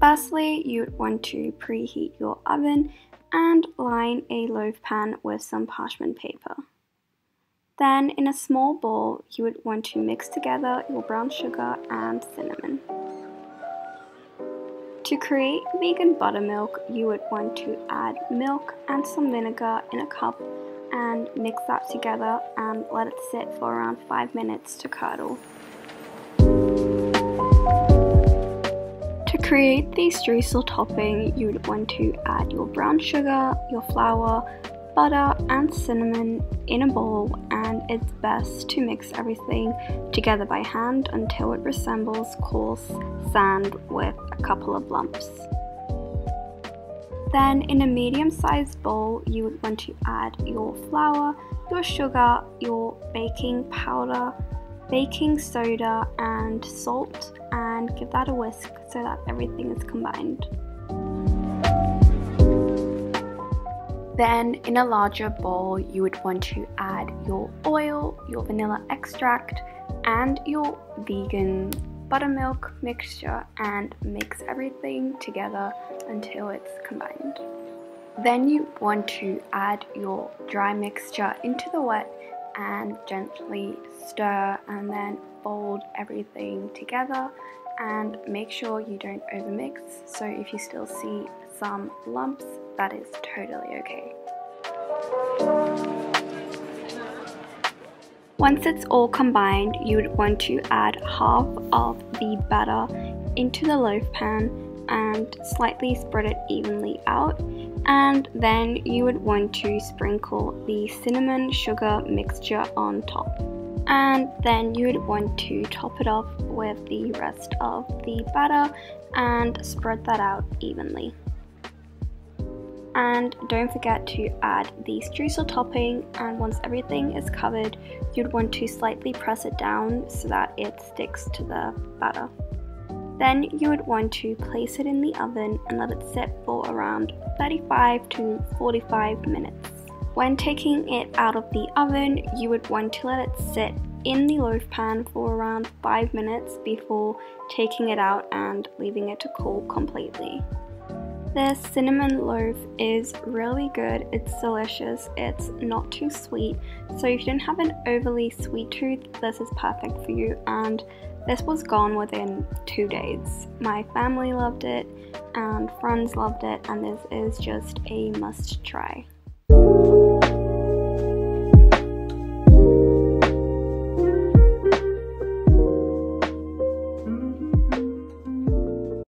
Firstly, you would want to preheat your oven and line a loaf pan with some parchment paper. Then in a small bowl, you would want to mix together your brown sugar and cinnamon. To create vegan buttermilk, you would want to add milk and some vinegar in a cup and mix that together and let it sit for around 5 minutes to curdle. Create the streusel topping, you would want to add your brown sugar, your flour, butter and cinnamon in a bowl and it's best to mix everything together by hand until it resembles coarse sand with a couple of lumps. Then in a medium sized bowl you would want to add your flour, your sugar, your baking powder, baking soda and salt and give that a whisk so that everything is combined. Then in a larger bowl, you would want to add your oil, your vanilla extract, and your vegan buttermilk mixture and mix everything together until it's combined. Then you want to add your dry mixture into the wet and gently stir and then fold everything together and make sure you don't overmix. So if you still see some lumps that is totally okay. Once it's all combined, you would want to add half of the batter into the loaf pan and slightly spread it evenly out. And then you would want to sprinkle the cinnamon sugar mixture on top and then you would want to top it off with the rest of the batter and spread that out evenly and don't forget to add the streusel topping and once everything is covered you'd want to slightly press it down so that it sticks to the batter. Then you would want to place it in the oven and let it sit for around 35 to 45 minutes. When taking it out of the oven, you would want to let it sit in the loaf pan for around 5 minutes before taking it out and leaving it to cool completely. This cinnamon loaf is really good, it's delicious, it's not too sweet, so if you don't have an overly sweet tooth, this is perfect for you and this was gone within two days. My family loved it and friends loved it and this is just a must try.